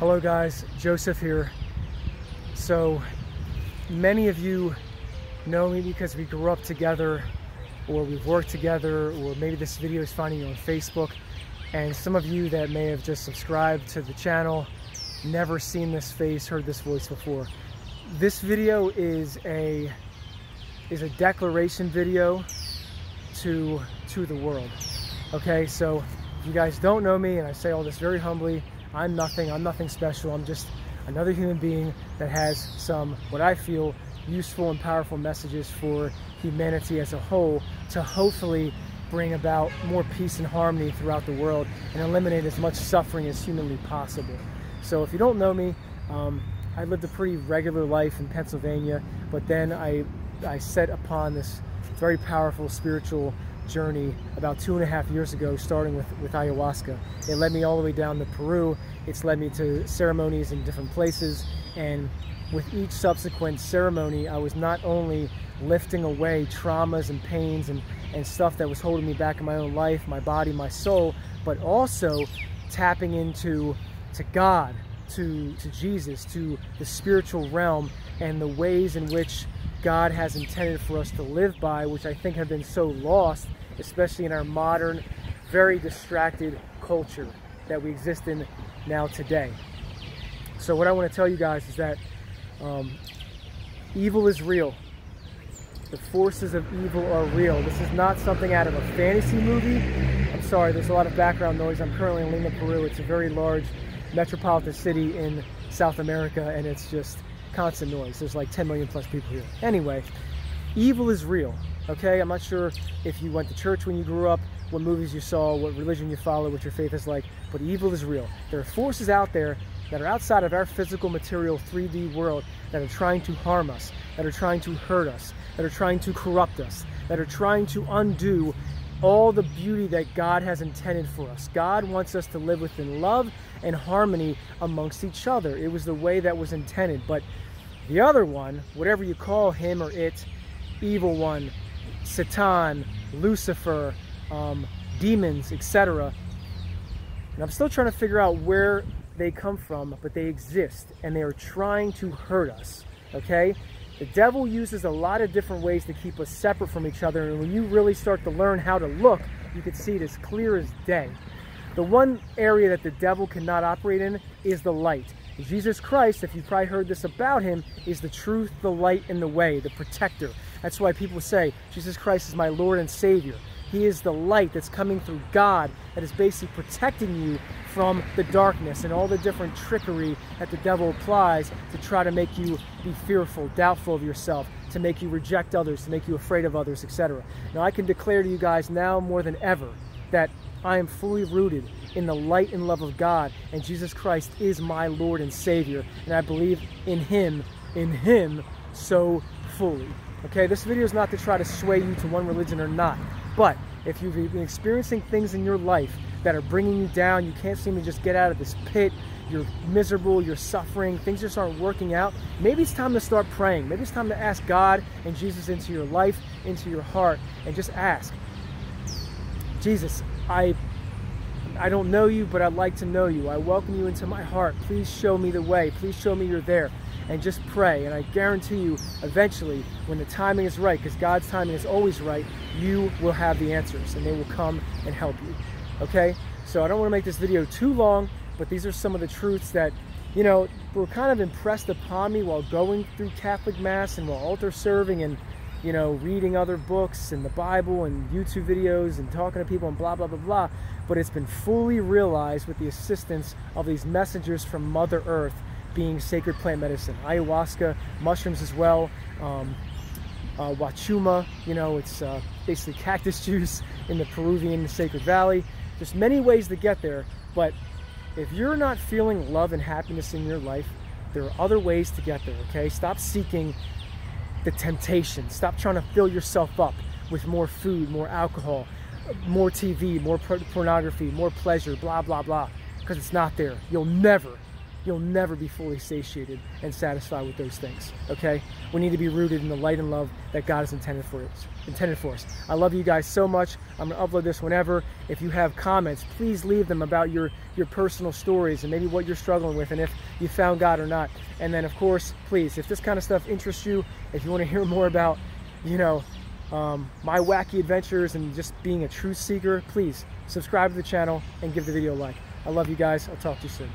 Hello guys, Joseph here. So many of you know me because we grew up together or we've worked together or maybe this video is finding you on Facebook and some of you that may have just subscribed to the channel never seen this face, heard this voice before. This video is a is a declaration video to to the world. Okay, so if you guys don't know me and I say all this very humbly, I'm nothing, I'm nothing special. I'm just another human being that has some, what I feel, useful and powerful messages for humanity as a whole to hopefully bring about more peace and harmony throughout the world and eliminate as much suffering as humanly possible. So if you don't know me, um, I lived a pretty regular life in Pennsylvania, but then I, I set upon this very powerful spiritual journey about two and a half years ago, starting with, with ayahuasca. It led me all the way down to Peru. It's led me to ceremonies in different places. And with each subsequent ceremony, I was not only lifting away traumas and pains and, and stuff that was holding me back in my own life, my body, my soul, but also tapping into to God, to, to Jesus, to the spiritual realm, and the ways in which God has intended for us to live by, which I think have been so lost especially in our modern, very distracted culture that we exist in now today. So what I want to tell you guys is that um, evil is real. The forces of evil are real. This is not something out of a fantasy movie. I'm sorry, there's a lot of background noise. I'm currently in Lima, Peru. It's a very large metropolitan city in South America, and it's just constant noise. There's like 10 million plus people here. Anyway, evil is real. Okay, I'm not sure if you went to church when you grew up, what movies you saw, what religion you follow, what your faith is like, but evil is real. There are forces out there that are outside of our physical, material, 3D world that are trying to harm us, that are trying to hurt us, that are trying to corrupt us, that are trying to undo all the beauty that God has intended for us. God wants us to live within love and harmony amongst each other. It was the way that was intended. But the other one, whatever you call him or it, evil one, Satan, Lucifer, um, demons, etc. And I'm still trying to figure out where they come from, but they exist and they are trying to hurt us. Okay? The devil uses a lot of different ways to keep us separate from each other, and when you really start to learn how to look, you can see it as clear as day. The one area that the devil cannot operate in is the light. Jesus Christ, if you've probably heard this about him, is the truth, the light, and the way, the protector. That's why people say Jesus Christ is my Lord and Savior. He is the light that's coming through God that is basically protecting you from the darkness and all the different trickery that the devil applies to try to make you be fearful, doubtful of yourself, to make you reject others, to make you afraid of others, etc. Now I can declare to you guys now more than ever that I am fully rooted in the light and love of God, and Jesus Christ is my Lord and Savior, and I believe in Him, in Him so fully. Okay, this video is not to try to sway you to one religion or not, but if you've been experiencing things in your life that are bringing you down, you can't seem to just get out of this pit, you're miserable, you're suffering, things just aren't working out, maybe it's time to start praying. Maybe it's time to ask God and Jesus into your life, into your heart, and just ask, Jesus, I I don't know you, but I'd like to know you. I welcome you into my heart. Please show me the way. Please show me you're there. And just pray. And I guarantee you, eventually, when the timing is right, because God's timing is always right, you will have the answers and they will come and help you. Okay? So I don't want to make this video too long, but these are some of the truths that, you know, were kind of impressed upon me while going through Catholic Mass and while altar serving and you know, reading other books and the Bible and YouTube videos and talking to people and blah, blah, blah, blah. But it's been fully realized with the assistance of these messengers from Mother Earth being sacred plant medicine. Ayahuasca, mushrooms as well, um, uh, wachuma, you know, it's uh, basically cactus juice in the Peruvian Sacred Valley. There's many ways to get there, but if you're not feeling love and happiness in your life, there are other ways to get there, okay? Stop seeking the temptation. Stop trying to fill yourself up with more food, more alcohol, more TV, more pornography, more pleasure, blah, blah, blah, because it's not there. You'll never, you'll never be fully satiated and satisfied with those things. Okay? We need to be rooted in the light and love that God has intended for us. Intended for us. I love you guys so much. I'm gonna upload this whenever. If you have comments, please leave them about your your personal stories and maybe what you're struggling with and if you found God or not. And then of course, please, if this kind of stuff interests you, if you want to hear more about, you know, um, my wacky adventures and just being a truth seeker, please subscribe to the channel and give the video a like. I love you guys. I'll talk to you soon.